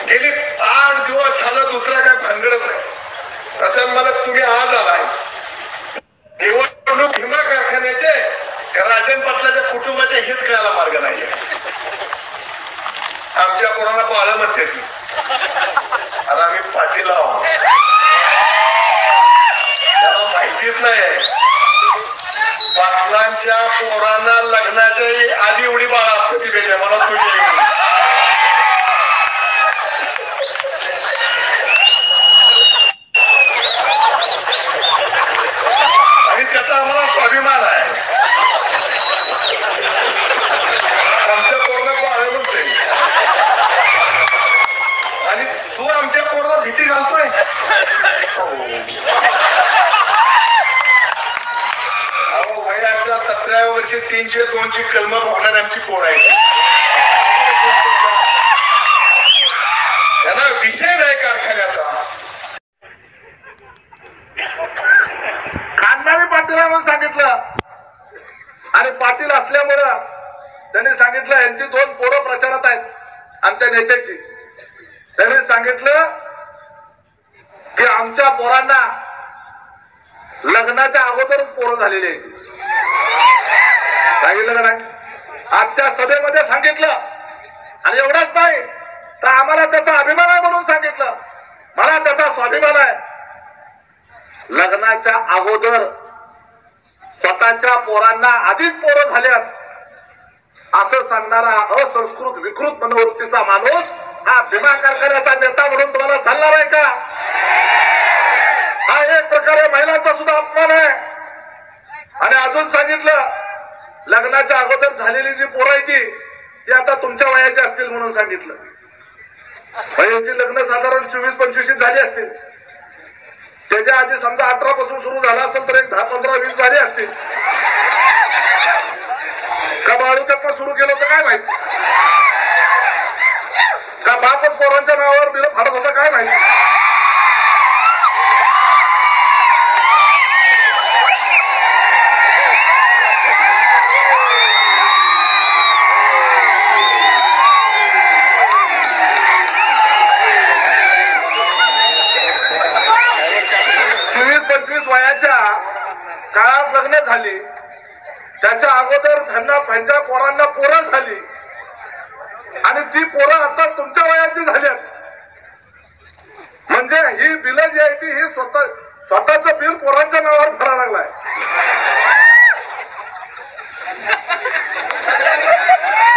गेली आठ दिवस झालं दुसरा काय भानगडत नाही. तसं मला तुम्ही आज आलाय. निवडणूक भीमा कारखान्याचे राजन पाटलाच्या कुटुंबाचे हित कळायला मार्ग नाहीये. आमच्या पोरांना पाहिलं म्हणते ती. आता आम्ही पाटील आहोत. त्याला माहितीच नाही पाटलांच्या पोरांना लग्नाच्या आधी एवढी बाळा असते ती भेटे मला तुझी एवढी. आणि त्याचा आम्हाला स्वाभिमान आहे आमच्या पोराला बाळ म्हणते आणि तू आमच्या पोराला भीती घालतोय अहो वयाच्या सतराव्या वर्षी तीनशे दोनची कलम भोगणारी आमची पोर आहे त्यांना विषय नाही कारखान्याचा. खानदारी पाटील सांगितलं. अरे पाटील असल्यामुळं त्यांनी सांगितलं यांची दोन पोरं प्रचारात आहेत आमच्या नेत्याची. त्यांनी सांगितलं की आमच्या पोरांना लग्नाच्या अगोदरच पोरं झालेले सांगितलं का नाही? आजच्या सभेमध्ये सांगितलं. आणि एवढंच नाही तर आम्हाला त्याचा अभिमान आहे म्हणून सांगितलं. मला त्याचा स्वाभिमान आहे. लग्नाच्या अगोदर स्वतःच्या पोरांना आधीच पोरं झाल्यात. असं सांगणारा असंस्कृत विकृत मनोवृत्तीचा माणूस हा भीमा कारखान्याचा नेता म्हणून तुम्हाला चालणार आहे का? हा एक प्रकारे महिलांचा सुद्धा अपमान आहे. आणि अजून सांगितलं लग्नाच्या अगोदर झालेली जी पोरं आहे ती ती आता तुमच्या वयाची असतील म्हणून सांगितलं. वयाची लग्न साधारण चोवीस पंचवीस झाली असतील. त्याच्या आधी समजा अठरा पासून सुरू झाला असेल तर एक दहा पंधरा वीस झाले असतील. का बाळू त्यातनं सुरू केलं होतं काय माहिती? का बापच पोरांच्या नावावर दिलं फाडत होतं काय माहिती? लग्न झाली. त्याच्या अगोदर त्यांना त्यांच्या पोरांना पोरं झाली. आणि ती पोरं आता तुमच्या वयाची झाल्यात. म्हणजे ही बिलं जी आहे ती ही स्वतः स्वतःच बिल पोरांच्या नावावर भरा लागलाय.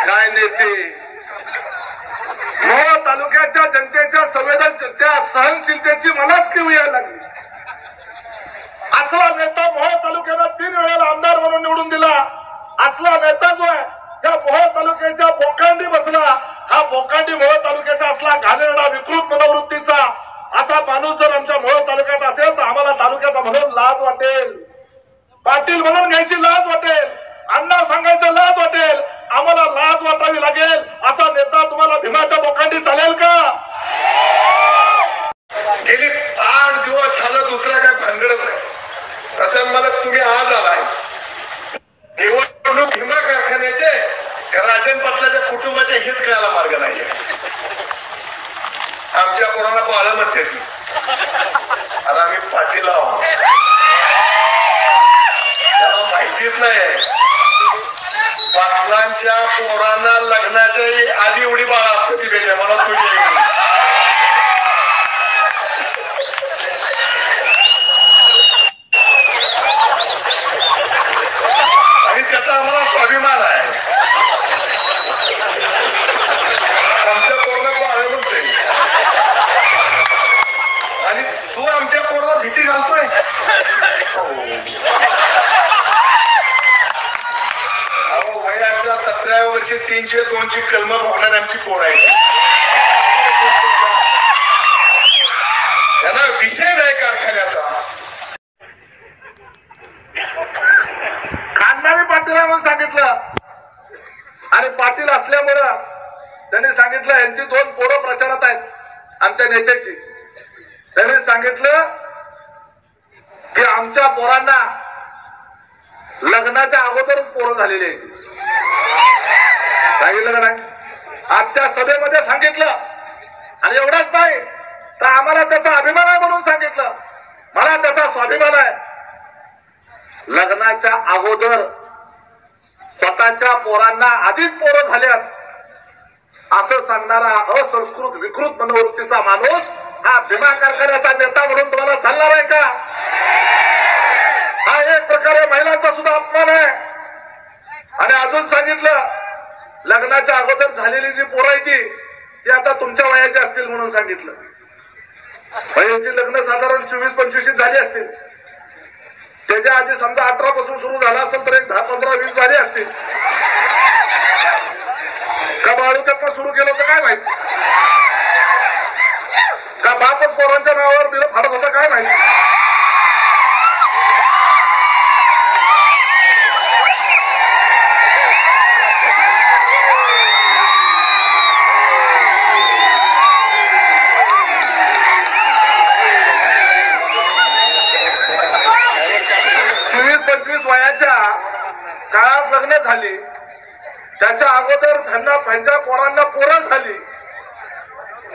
काय नेते मोहोळ तालुक्याच्या जनतेच्या संवेदनशील त्या सहनशीलतेची मलाच किव यायला लागली. असला नेता वेळेला आमदार म्हणून निवडून दिला. असला नेता जो आहे त्या मोहोळ तालुक्याच्या बोकांडी बसला. हा बोकांडी मोहोळ तालुक्याचा असला घाणेरडा विकृत मनोवृत्तीचा असा माणूस जर आमच्या मोहोळ तालुक्यात असेल तर आम्हाला तालुक्याचा म्हणून लाज वाटेल. पाटील म्हणून घ्यायची लाज वाटेल. अण्णा सांगायचं लाज वाटेल. आम्हाला लाज वाटावी लागेल. असा नेता तुम्हाला भीमाच्या बोकांडी चालेल का? गेली आठ दिवस झालं दुसरा काय भानगडत नाही. तसं मला तुम्ही आज आला निवडणूक भीमा कारखान्याचे का राजन पाटलाच्या कुटुंबाचे हित कळायला मार्ग नाहीये आमच्या पोरांना बाळ म्हणते ती. आता आम्ही पाटील आहोत. त्याला माहितीच नाही. पाटलांच्या पोरांना लग्नाच्या आधी एवढी बाळा असते ती भेटे मला तुझी एवढी. आणि त्याचा आम्हाला स्वाभिमान आहे आमच्या पोराला बाळ म्हणते आणि तू आमच्या पोराला भीती घालतोय अहो वयाच्या सतराव्या वर्षी तीनशे दोनची कलम भोगणारी आमची पोर आहे त्यांना विषय नाही कारखान्याचा. खानदारी पाटील म्हणून सांगितलं. आणि पाटील असल्यामुळं त्यांनी सांगितलं यांची दोन पोरं प्रचारात आहेत आमच्या नेत्याची. त्यांनी सांगितलं की आमच्या पोरांना लग्नाच्या अगोदरच पोरं झालेली आहे सांगितलं का नाही? आजच्या सभेमध्ये सांगितलं. आणि एवढंच नाही तर आम्हाला त्याचा अभिमान आहे म्हणून सांगितलं. मला त्याचा स्वाभिमान आहे. लग्नाच्या अगोदर स्वतःच्या पोरांना आधीच पोरं झाल्यात. असं सांगणारा असंस्कृत विकृत मनोवृत्तीचा माणूस हा भीमा कारखान्याचा नेता म्हणून तुम्हाला चालणार आहे का? हा एक प्रकारे महिलांचा सुद्धा अपमान आहे. आणि अजून सांगितलं लग्नाच्या अगोदर झालेली जी पोरं ती आता तुमच्या वयाची असतील म्हणून सांगितलं. वयाची लग्न साधारण चोवीस पंचवीस झाली असतील. त्याच्या आधी समजा अठरा पासून सुरू झाला असेल तर एक दहा पंधरा वीस झाली असतील. का बाळू त्यातनं सुरू केलं होतं काय माहिती? का बापच पोरांच्या नावावर दिलं फाडत होतं काय माहिती? लग्न झाली. त्याच्या अगोदर त्यांना त्यांच्या पोरांना पोरं झाली.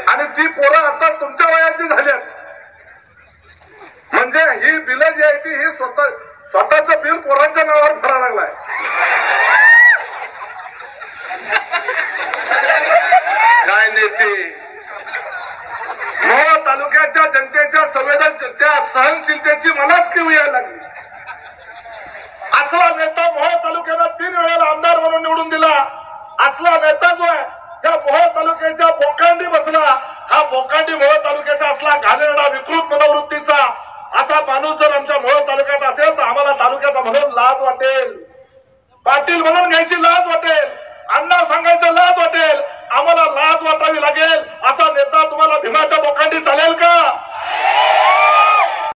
आणि ती पोरं आता तुमच्या वयाची झाल्यात. म्हणजे ही बिलं जी आहे ती ही स्वतः स्वतःचं बिल पोरांच्या नावावर भरा लागलाय. काय नेते? मोहोळ तालुक्याच्या जनतेच्या संवेदनशील त्या सहनशीलतेची मलाच किव यायला लागली. असला नेता मोहोळ तालुक्याला तीन वेळेला आमदार म्हणून निवडून दिला. असला नेता जो आहे त्या मोहोळ तालुक्याच्या बोकांडी बसला. हा बोकांडी मोहोळ तालुक्याचा असला घाणेरडा विकृत मनोवृत्तीचा. असा माणूस जर आमच्या मोहोळ तालुक्यात असेल तर आम्हाला तालुक्याचा म्हणून लाज वाटेल. पाटील म्हणून घ्यायची लाज वाटेल. अण्णा सांगायचं लाज वाटेल. आम्हाला लाज वाटावी लागेल. असा नेता तुम्हाला भीमाच्या भोकांडी चालेल का?